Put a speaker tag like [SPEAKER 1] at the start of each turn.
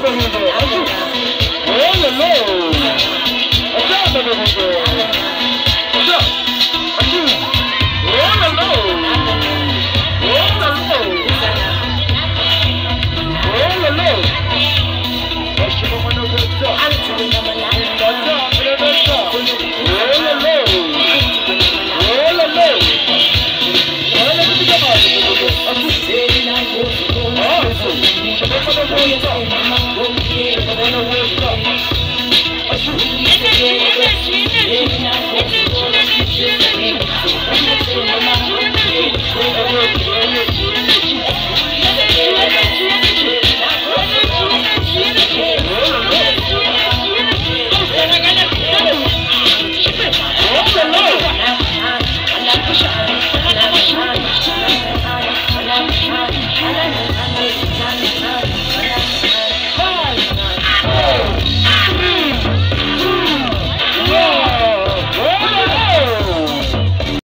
[SPEAKER 1] Oh, yeah. It's a